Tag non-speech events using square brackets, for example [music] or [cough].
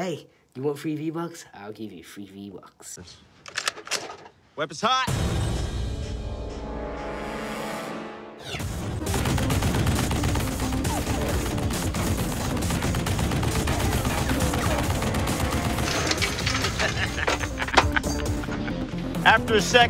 Hey, you want free V-Bucks? I'll give you free V-Bucks. Weapons hot! [laughs] After a second.